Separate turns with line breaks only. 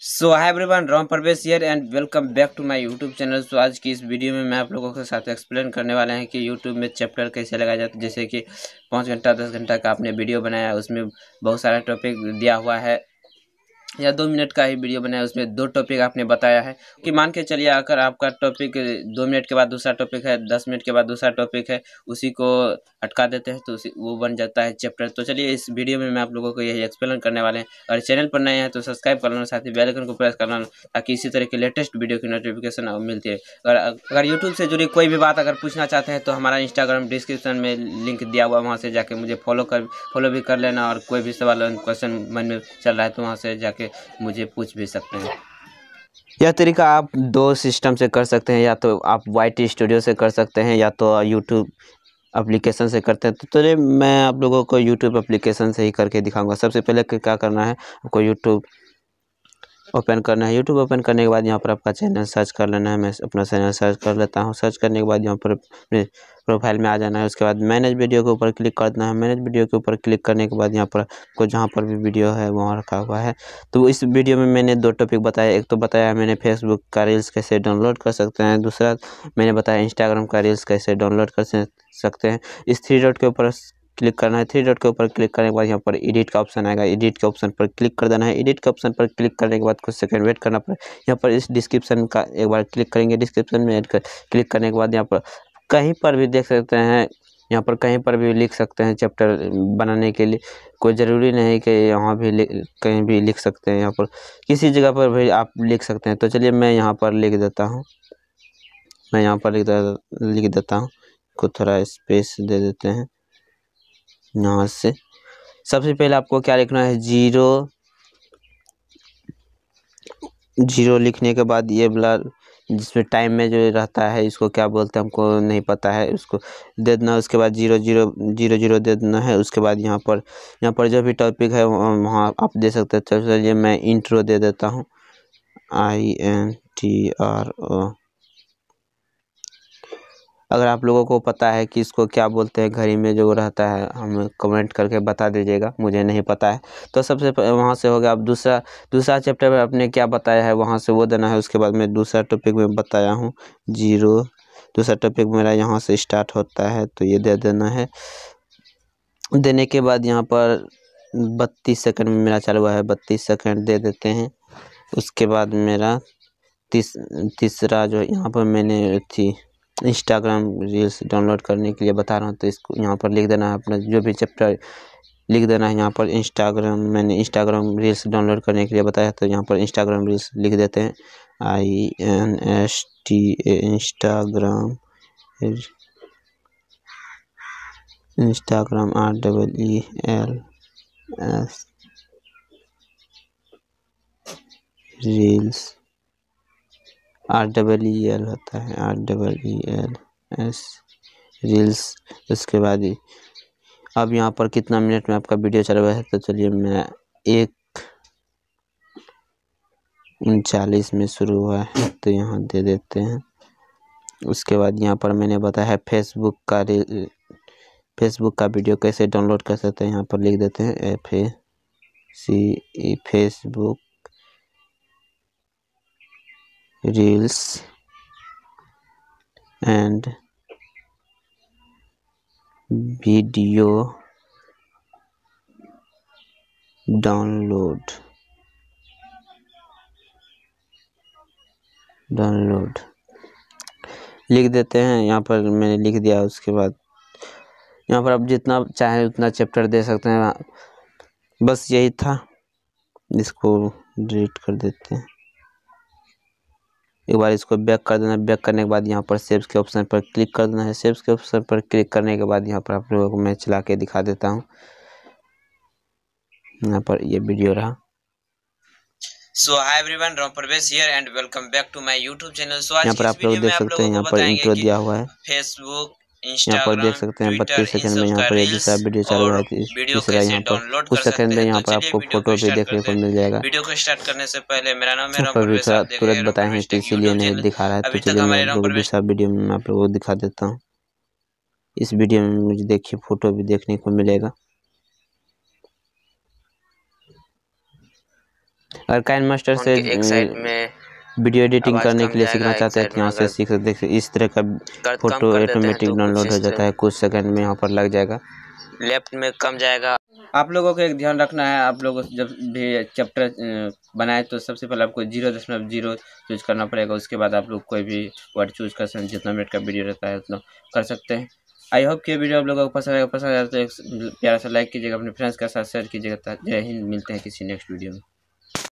So hi everyone Ram Pravesh here and welcome back to my YouTube channel so आज की इस video में मैं आप लोगों के साथ एक्सप्लेन करने वाले हैं कि यूट्यूब में चैप्टर कैसे लगाया जाता है। जैसे कि पाँच घंटा, दस घंटा का आपने वीडियो बनाया, उसमें बहुत सारा टॉपिक दिया हुआ है। या दो मिनट का ही वीडियो बनाया, उसमें दो टॉपिक आपने बताया है। कि मान के चलिए अगर आपका टॉपिक दो मिनट के बाद दूसरा टॉपिक है, दस मिनट के बाद दूसरा टॉपिक है, उसी को अटका देते हैं तो उसी, वो बन जाता है चैप्टर तो चलिए, इस वीडियो में मैं आप लोगों को यही एक्सप्लेन करने वाले हैं। अगर चैनल पर नए हैं तो सब्सक्राइब कर लेना, साथ ही बेल आइकन को प्रेस करना ताकि इसी तरह की लेटेस्ट वीडियो की नोटिफिकेशन मिलती है अगर अगर यूट्यूब से जुड़ी कोई भी बात अगर पूछना चाहते हैं तो हमारा इंस्टाग्राम डिस्क्रिप्शन में लिंक दिया हुआ वहाँ से जाके मुझे फॉलो कर फॉलो भी कर लेना, और कोई भी सवाल क्वेश्चन मन में चल रहा है तो वहाँ से जाके मुझे पूछ भी सकते हैं। यह तरीका आप दो सिस्टम से कर सकते हैं, या तो आप वाइट स्टूडियो से कर सकते हैं, या तो यूट्यूब एप्लीकेशन से करते हैं। तो चलिए, मैं आप लोगों को यूट्यूब एप्लीकेशन से ही करके दिखाऊँगा। सबसे पहले क्या करना है, आपको यूट्यूब ओपन करना है। यूट्यूब ओपन करने के बाद यहाँ पर आपका चैनल सर्च कर लेना है। मैं अपना चैनल सर्च कर लेता हूँ। सर्च करने के बाद यहाँ पर प्रोफ़ाइल में आ जाना है। उसके बाद मैनेज वीडियो के ऊपर क्लिक कर देना है। मैनेज वीडियो के ऊपर क्लिक करने के बाद यहाँ पर को जहाँ पर भी वीडियो है वहाँ रखा हुआ है। तो इस वीडियो में मैंने दो टॉपिक बताया एक तो बताया मैंने फेसबुक का रील्स कैसे डाउनलोड कर सकते हैं। दूसरा मैंने बताया इंस्टाग्राम का रील्स कैसे डाउनलोड कर सकते हैं। इस थ्री डॉट के ऊपर क्लिक करना है थ्री डॉट के ऊपर क्लिक करने के बाद यहाँ पर एडिट का ऑप्शन आएगा। एडिट के ऑप्शन पर क्लिक कर देना है। एडिट के ऑप्शन पर क्लिक करने के बाद कुछ सेकंड वेट करना पड़े। यहाँ पर इस डिस्क्रिप्शन का एक बार क्लिक करेंगे। डिस्क्रिप्शन में एड कर, क्लिक करने के बाद यहाँ पर कहीं पर भी देख सकते हैं, यहाँ पर कहीं पर भी लिख सकते हैं चैप्टर बनाने के लिए। कोई ज़रूरी नहीं कि यहाँ भी कहीं भी लिख सकते हैं। यहाँ पर किसी जगह पर भी आप लिख सकते हैं। तो चलिए मैं यहाँ पर लिख देता हूँ। मैं यहाँ पर लिख लिख देता हूँ। को थोड़ा स्पेस दे देते हैं। यहाँ से सबसे पहले आपको क्या लिखना है? ज़ीरो। ज़ीरो लिखने के बाद ये वाला जिसमें टाइम में जो रहता है, इसको क्या बोलते हैं? हमको नहीं पता है। उसको दे देना, उसके बाद ज़ीरो ज़ीरो ज़ीरो ज़ीरो दे देना है। उसके बाद यहाँ पर यहाँ पर जो भी टॉपिक है वहाँ आप दे सकते हैं। चलिए मैं इंट्रो दे देता हूँ। I N T R O अगर आप लोगों को पता है कि इसको क्या बोलते हैं घड़ी में जो रहता है, हमें कमेंट करके बता दीजिएगा, मुझे नहीं पता है। तो सबसे वहाँ से हो गया, अब दूसरा दूसरा चैप्टर में आपने क्या बताया है, वहाँ से वो देना है, उसके बाद मैं दूसरा टॉपिक में बताया हूँ, ज़ीरो। दूसरा टॉपिक मेरा यहाँ से स्टार्ट होता है तो ये दे देना है। देने के बाद यहाँ पर बत्तीस सेकंड में मेरा चालू हुआ है, बत्तीस सेकंड दे देते हैं। उसके बाद मेरा तीस, तीसरा जो यहाँ पर मैंने थी इंस्टाग्राम रील्स डाउनलोड करने के लिए बता रहा हूँ तो इसको यहाँ पर लिख देना है अपना, जो भी चैप्टर लिख देना है यहाँ पर इंस्टाग्राम मैंने इंस्टाग्राम रील्स डाउनलोड करने के लिए बताया तो यहाँ पर इंस्टाग्राम रील्स लिख देते हैं। I N S T A Instagram Instagram R double E L S reels R double E L होता है, R double E L, S, reels उसके बाद ही। अब यहाँ पर कितना मिनट में आपका वीडियो चल रहा है तो चलिए मैं एक उनचालीस में शुरू हुआ है तो यहाँ दे देते हैं। उसके बाद यहाँ पर मैंने बताया है फेसबुक का फेसबुक का वीडियो कैसे डाउनलोड कर सकते हैं, यहाँ पर लिख देते हैं, F A C Facebook reels, and video download download लिख देते हैं, यहाँ पर मैंने लिख दिया, उसके बाद यहाँ पर आप जितना चाहें उतना चैप्टर दे सकते हैं। बस यही था, इसको डिलीट कर देते हैं। एक बार इसको बैक कर देना। बैक करने के बाद यहाँ पर सेव्स के ऑप्शन पर क्लिक कर देना है। सेव्स के ऑप्शन पर क्लिक करने के बाद यहाँ पर आप लोगों को मैं चला के दिखा देता हूँ। यहाँ पर ये वीडियो रहा। सो hi everyone Ram Pravesh here and welcome back to my YouTube channel so आज यहाँ पर आप लोग देख सकते हैं यहाँ पर इंट्रो दिया हुआ है। फेसबुक यहाँ पर देख सकते हैं बत्तीस सेकंड में यहाँ पर एक दूसरा वीडियो चालू है तीसरा यहाँ पर कुछ सेकंड में यहाँ पर आपको फ़ोटो भी देखने को मिल जाएगा। वीडियो को स्टार्ट करने से पहले मेरा नाम है पर थोड़ा तुरंत बताए हैं इसीलिए नहीं दिखा रहा है तो चलिए मैं दूसरा वीडियो में आप लोगों को दिखा देता हूँ। इस वीडियो में मुझे देखिए फ़ोटो भी देखने को मिलेगा। अगर काइन मास्टर से
एक साइड में
वीडियो एडिटिंग करने के लिए सीखना चाहते हैं तो यहाँ से सीख सकते हैं इस तरह का फ़ोटो ऑटोमेटिक डाउनलोड हो जाता है कुछ सेकंड में यहाँ पर लग जाएगा।
लेफ़्ट में कम जाएगा।
आप लोगों को एक ध्यान रखना है आप लोग जब भी चैप्टर बनाए तो सबसे पहले आपको ज़ीरो दशमलव ज़ीरो चूज़ करना पड़ेगा उसके बाद आप लोग कोई भी वर्ड चूज़ कर सकते हैं जितना मिनट का वीडियो रहता है उतना कर सकते हैं। आई होप कि ये वीडियो आप लोगों को पसंद आएगा पसंद आया तो एक प्यारा सा लाइक कीजिएगा अपने फ्रेंड्स के साथ शेयर कीजिएगा जय हिंद मिलते हैं किसी नेक्स्ट वीडियो में।